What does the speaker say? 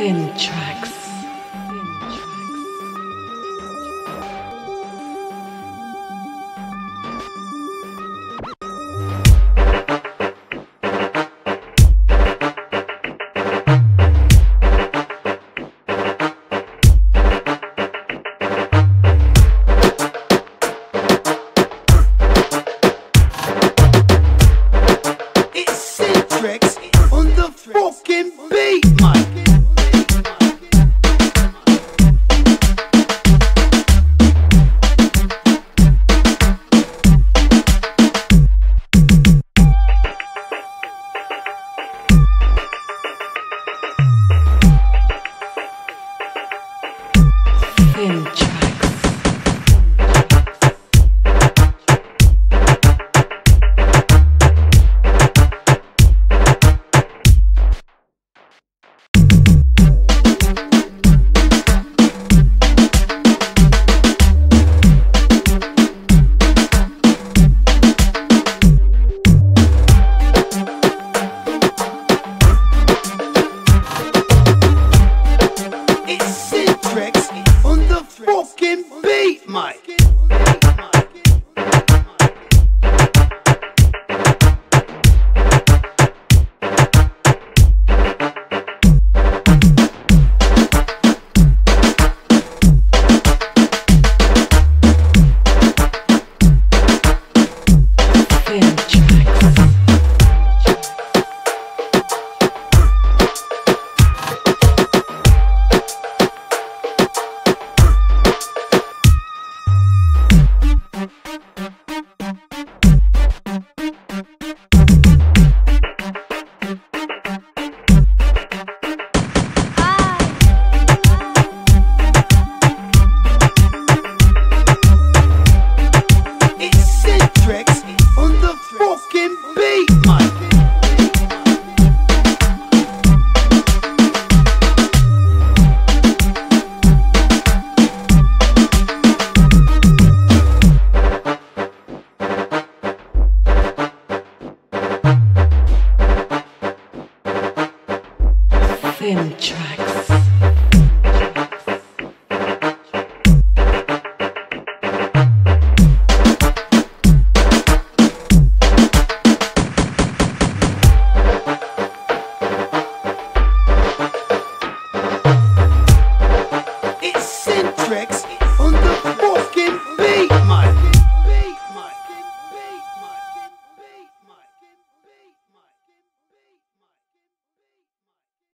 Thin tracks. It's Citrix on the fucking beat, Mike. Beat, Mike. Tracks.